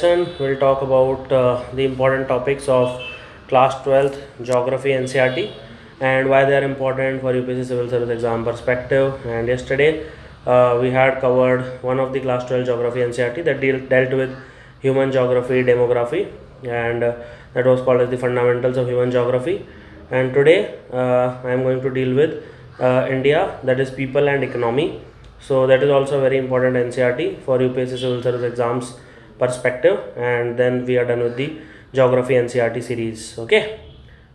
session we'll talk about uh, the important topics of class 12th geography NCERT and why they are important for upsc civil service exam perspective. And yesterday uh, we had covered one of the class 12 geography NCERT that deal, dealt with human geography demography and uh, that was called as the fundamentals of human geography. And today uh, i am going to deal with uh, india that is people and economy. So that is also very important NCERT for upsc civil service exams perspective and then we are done with the geography NCERT series okay?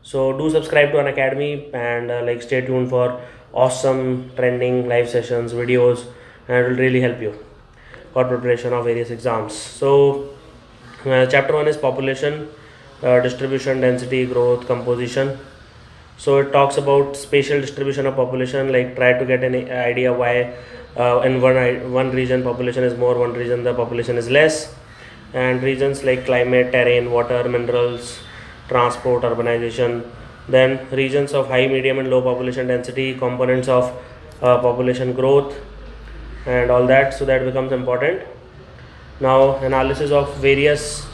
So do subscribe to Unacademy and uh, like stay tuned for awesome trending live sessions videos and it will really help you for preparation of various exams. So uh, chapter 1 is population uh, distribution density growth composition. So it talks about spatial distribution of population like try to get an idea why uh, in one one region population is more one region the population is less and regions like climate terrain water minerals transport urbanization. Then regions of high medium and low population density components of uh, population growth and all that. So that becomes important. Now analysis of various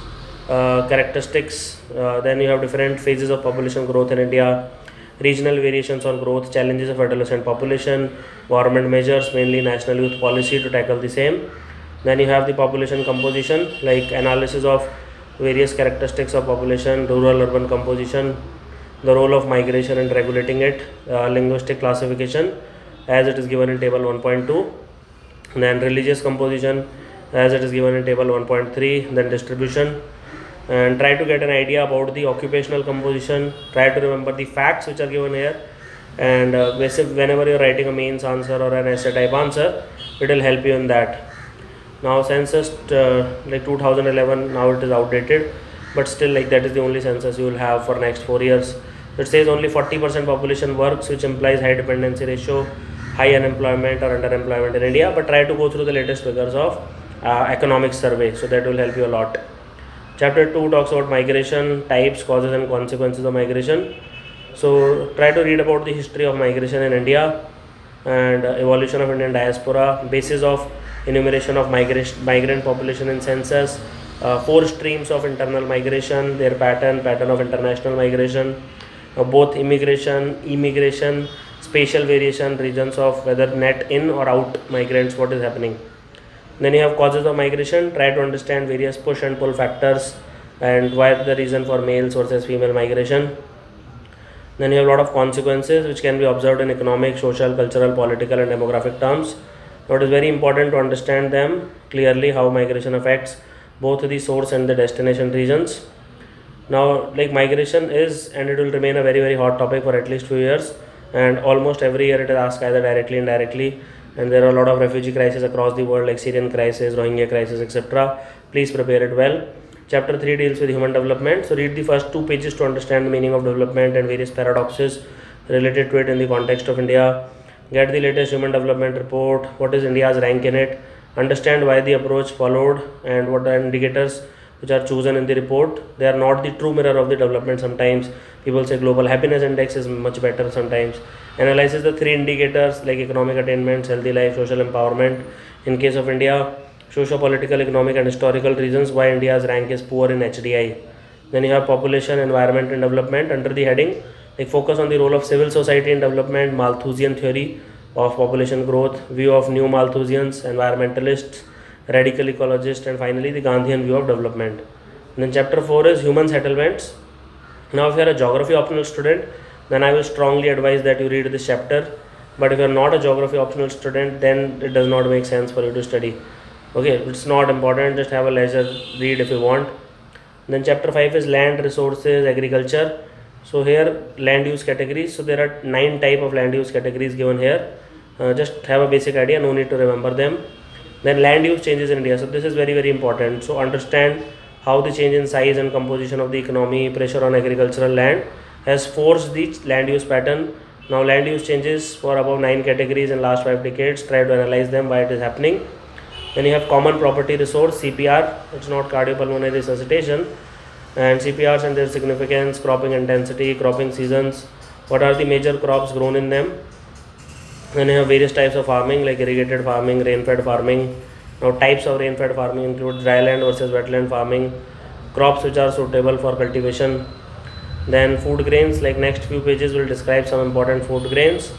uh, characteristics uh, then you have different phases of population growth in india. Regional variations on growth challenges of adolescent population. Government measures mainly national youth policy to tackle the same then you have the population composition like analysis of various characteristics of population rural urban composition the role of migration and regulating it uh, linguistic classification as it is given in table 1.2 then religious composition as it is given in table 1.3 then distribution. And try to get an idea about the occupational composition try to remember the facts which are given here. And uh, whenever you're writing a mains answer or an essay type answer it will help you in that now census uh, like 2011 now it is outdated but still like that is the only census you will have for next 4 years. It says only 40% population works which implies high dependency ratio high unemployment or underemployment in india. But try to go through the latest figures of uh, economic survey so that will help you a lot. Chapter 2 talks about migration types causes and consequences of migration. So try to read about the history of migration in india and uh, evolution of indian diaspora basis of enumeration of migration migrant population in census uh, four streams of internal migration their pattern pattern of international migration uh, both immigration immigration spatial variation regions of whether net in or out migrants what is happening. Then you have causes of migration try to understand various push and pull factors and why the reason for males versus female migration. Then you have a lot of consequences which can be observed in economic social cultural political and demographic terms now it is very important to understand them clearly how migration affects both the source and the destination regions. Now like migration is and it will remain a very very hot topic for at least few years. And almost every year it is asked either directly and indirectly. And there are a lot of refugee crises across the world like syrian crisis rohingya crisis etc please prepare it well. Chapter 3 deals with human development. So read the first two pages to understand the meaning of development and various paradoxes related to it in the context of india get the latest human development report what is india's rank in it understand why the approach followed and what the indicators which are chosen in the report. They are not the true mirror of the development sometimes. People say global happiness index is much better sometimes. Analyzes the three indicators like economic attainments healthy life social empowerment. In case of india socio-political economic and historical reasons why india's rank is poor in hdi then you have population environment and development under the heading like focus on the role of civil society in development malthusian theory of population growth view of new malthusians environmentalists radical ecologists and finally the gandhian view of development. Then chapter 4 is human settlements. Now if you are a geography optional student then i will strongly advise that you read this chapter. But if you are not a geography optional student then it does not make sense for you to study. Okay it's not important. Just have a leisure read if you want. Then chapter 5 is land resources agriculture so here land use categories so there are nine type of land use categories given here. Uh, just have a basic idea no need to remember them. Then land use changes in india. So this is very very important. So understand how the change in size and composition of the economy pressure on agricultural land has forced the land use pattern. Now land use changes for about nine categories in last five decades. Try to analyze them why it is happening. Then you have common property resource cpr it's not cardiopulmonary resuscitation and cprs and their significance cropping intensity cropping seasons what are the major crops grown in them then you have various types of farming like irrigated farming rain fed farming Now, types of rain-fed farming include dryland versus wetland farming, crops which are suitable for cultivation. Then food grains, like next few pages will describe some important food grains.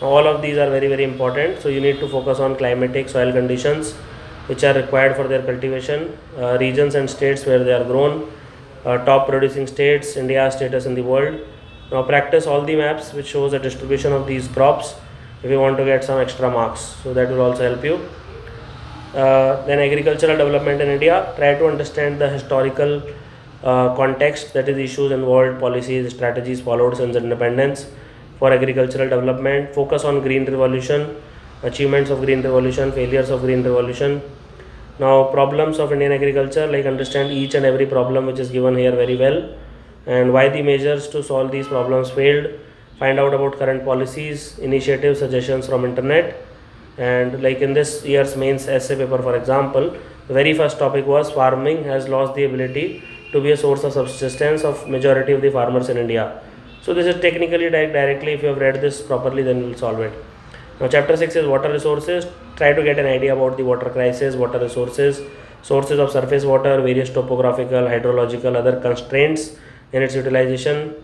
All of these are very very important. So you need to focus on climatic soil conditions which are required for their cultivation, uh, regions and states where they are grown, uh, top producing states, India's status in the world. Now practice all the maps which shows the distribution of these crops if you want to get some extra marks. So that will also help you. Uh, then agricultural development in India. Try to understand the historical uh, context, that is, issues involved, policies, strategies followed since independence for agricultural development. Focus on green revolution, achievements of green revolution, failures of green revolution. Now, problems of Indian agriculture, like understand each and every problem which is given here very well, and why the measures to solve these problems failed. Find out about current policies, initiatives, suggestions from internet and like in this year's mains essay paper for example the very first topic was farming has lost the ability to be a source of subsistence of majority of the farmers in india so this is technically di- directly if you have read this properly then you will solve it now chapter 6 is water resources. Try to get an idea about the water crisis water resources sources of surface water various topographical hydrological other constraints in its utilization.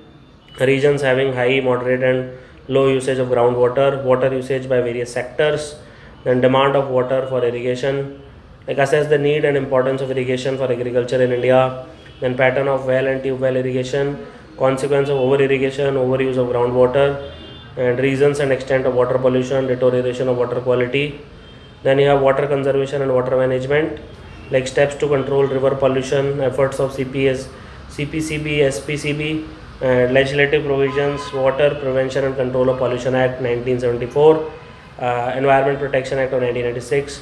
Regions having high moderate and low usage of groundwater, water usage by various sectors, then demand of water for irrigation, like assess the need and importance of irrigation for agriculture in India, then pattern of well and tube well irrigation, consequence of over irrigation, overuse of groundwater, and reasons and extent of water pollution, deterioration of water quality. Then you have water conservation and water management, like steps to control river pollution, efforts of CPS, CPCB, SPCB, uh, legislative provisions, Water Prevention and Control of Pollution Act 1974, uh, Environment Protection Act of 1996,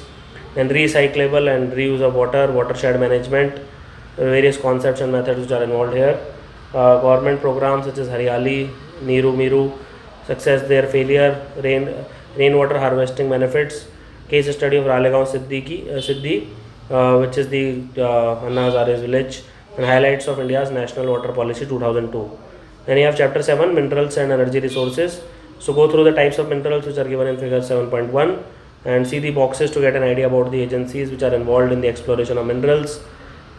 then recyclable and reuse of water, watershed management, various concepts and methods which are involved here. Uh, government programs such as Hariyali, Neeru Meeru, success their failure, rain rainwater harvesting benefits, case study of Ralegaon Siddiqui, uh, Siddhi, uh, which is the uh, Anna Hazare's village, and highlights of India's National Water Policy 2002. Then you have chapter 7 minerals and energy resources. So go through the types of minerals which are given in figure 7.1 and see the boxes to get an idea about the agencies which are involved in the exploration of minerals.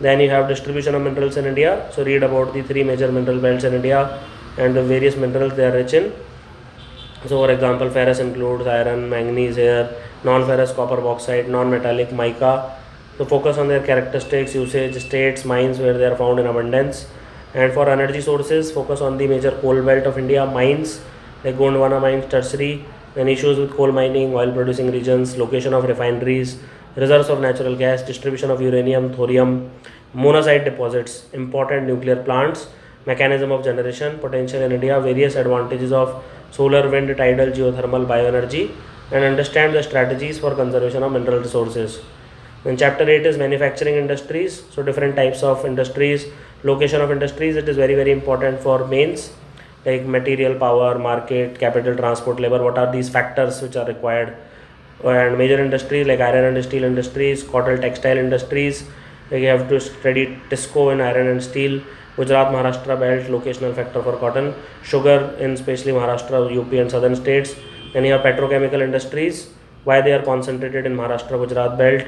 Then you have distribution of minerals in India. So read about the three major mineral belts in India and the various minerals they are rich in. So for example ferrous includes iron manganese here non ferrous copper bauxite non metallic mica तो focus on their characteristics usage states mines where they are found in abundance and for energy sources focus on the major coal belt of India mines like Gondwana mines tertiary and issues with coal mining oil producing regions location of refineries reserve of natural gas distribution of uranium thorium monazite deposits important nuclear plants mechanism of generation potential in India various advantages of solar, wind, tidal, geothermal, bioenergy, and understand the strategies for conservation of mineral resources. Then chapter 8 is manufacturing industries. So different types of industries, location of industries. It is very very important for mains like material, power, market, capital, transport, labor. What are these factors which are required? And major industries like iron and steel industries, cotton textile industries. Like you have to study TISCO in iron and steel. Gujarat Maharashtra belt locational factor for cotton, sugar in especially Maharashtra, UP and southern states. Then you have petrochemical industries, why they are concentrated in Maharashtra Gujarat belt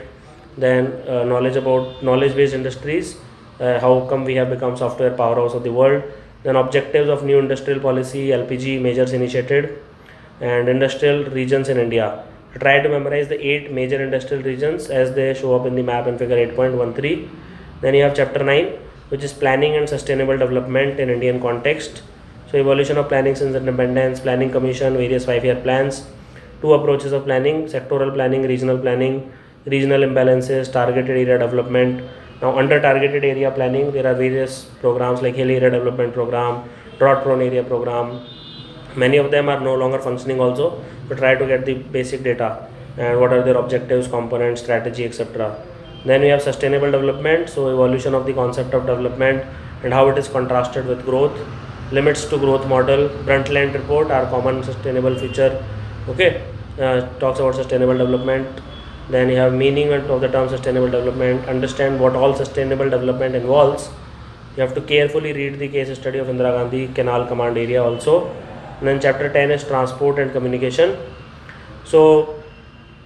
then uh, knowledge about knowledge based industries uh, how come we have become software powerhouse of the world then objectives of new industrial policy lpg measures initiated and industrial regions in india try to memorize the eight major industrial regions as they show up in the map in figure 8.13 then you have chapter 9 which is planning and sustainable development in indian context so evolution of planning since independence planning commission various five year plans two approaches of planning sectoral planning regional planning regional imbalances, targeted area development. Now, under targeted area planning, there are various programs like hill area development program, drought prone area program. Many of them are no longer functioning also, but try to get the basic data and what are their objectives, components, strategy, etc. Then we have sustainable development, so evolution of the concept of development and how it is contrasted with growth. Limits to growth model, Brundtland report, our common sustainable future. Okay, uh, talks about sustainable development then you have meaning of the term sustainable development understand what all sustainable development involves you have to carefully read the case study of indira gandhi canal command area also and then chapter 10 is transport and communication so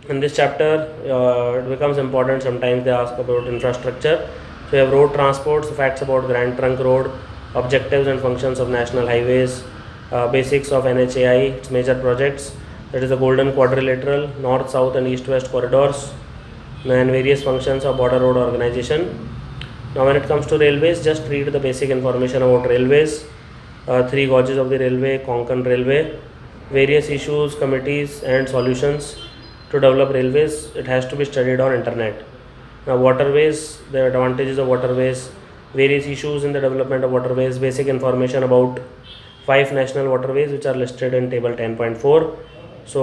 in this chapter uh, it becomes important sometimes they ask about infrastructure. So you have road transports facts about grand trunk road objectives and functions of national highways uh, basics of nhai its major projects. That is the golden quadrilateral north south and east west corridors and various functions of border road organization. Now when it comes to railways just read the basic information about railways. Uh, three gauges of the railway konkan railway various issues committees and solutions to develop railways it has to be studied on internet. Now waterways the advantages of waterways various issues in the development of waterways basic information about five national waterways which are listed in table 10.4 so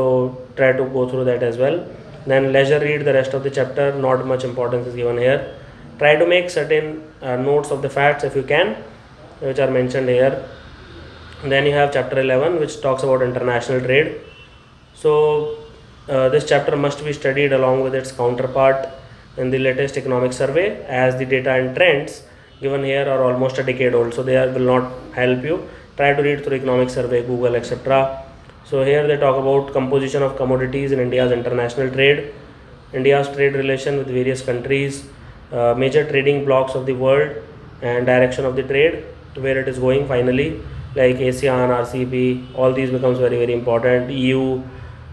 try to go through that as well. Then leisure read the rest of the chapter not much importance is given here. Try to make certain uh, notes of the facts if you can which are mentioned here. Then you have chapter 11 which talks about international trade. So uh, this chapter must be studied along with its counterpart in the latest economic survey as the data and trends given here are almost a decade old so they are, will not help you try to read through economic survey google etc so here they talk about composition of commodities in india's international trade india's trade relation with various countries uh, major trading blocs of the world and direction of the trade where it is going finally like ASEAN, RCEP, all these becomes very very important. EU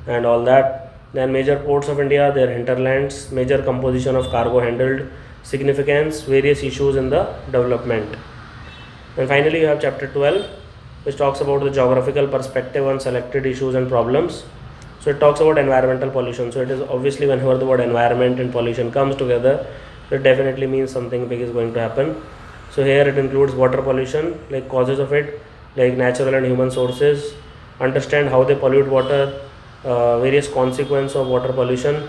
and all that. Then major ports of India, their hinterlands, major composition of cargo handled, significance, various issues in the development. And finally, you have chapter 12, which talks about the geographical perspective on selected issues and problems. So it talks about environmental pollution. So it is obviously whenever the word environment and pollution comes together, it definitely means something big is going to happen. So here it includes water pollution, like causes of it, like natural and human sources, understand how they pollute water, uh, various consequences of water pollution.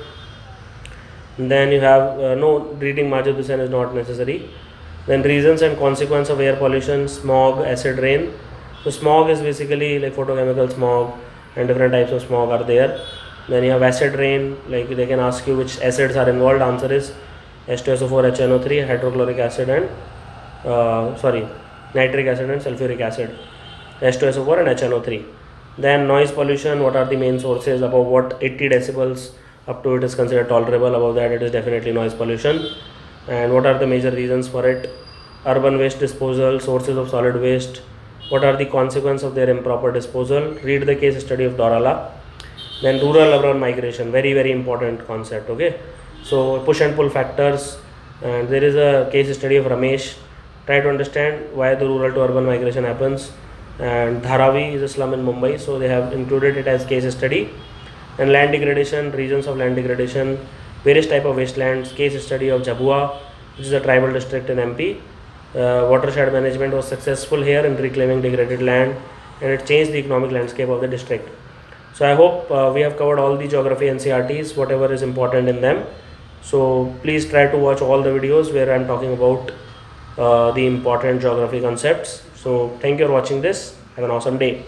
then you have uh, no reading Hussain is not necessary. Then reasons and consequence of air pollution, smog, acid rain. So smog is basically like photochemical smog and different types of smog are there. Then you have acid rain, like they can ask you which acids are involved. Answer is H2SO4, HNO3, hydrochloric acid and uh, sorry, nitric acid and sulfuric acid. H2SO4 and HNO3. Then noise pollution, what are the main sources? Above what 80 decibels up to it is considered tolerable, above that it is definitely noise pollution. And what are the major reasons for it? Urban waste disposal, sources of solid waste, what are the consequences of their improper disposal? Read the case study of Dorala. Then rural urban migration, very very important concept. Okay, so push and pull factors, and there is a case study of Ramesh. Try to understand why the rural to urban migration happens and Dharavi is a slum in Mumbai, so they have included it as case study. And land degradation, regions of land degradation, various type of wastelands, case study of Jhabua, which is a tribal district in MP. Uh, watershed management was successful here in reclaiming degraded land, and it changed the economic landscape of the district. So I hope uh, we have covered all the geography NCERTs, whatever is important in them. So please try to watch all the videos where I am talking about uh, the important geography concepts. So thank you for watching this. Have an awesome day.